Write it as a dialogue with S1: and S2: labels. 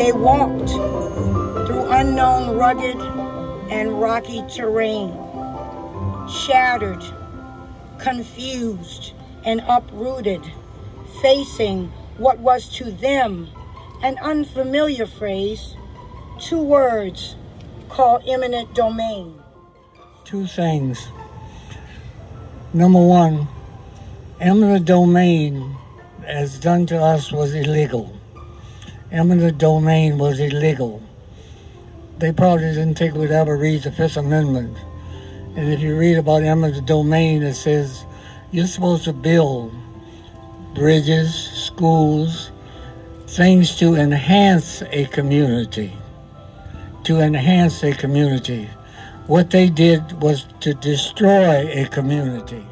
S1: They walked through unknown rugged and rocky terrain, shattered, confused, and uprooted, facing what was to them an unfamiliar phrase, two words called eminent domain.
S2: Two things. Number one, eminent domain, as done to us, was illegal eminent domain was illegal. They probably didn't think we'd ever read the Fifth Amendment. And if you read about eminent domain, it says you're supposed to build bridges, schools, things to enhance a community. To enhance a community. What they did was to destroy a community.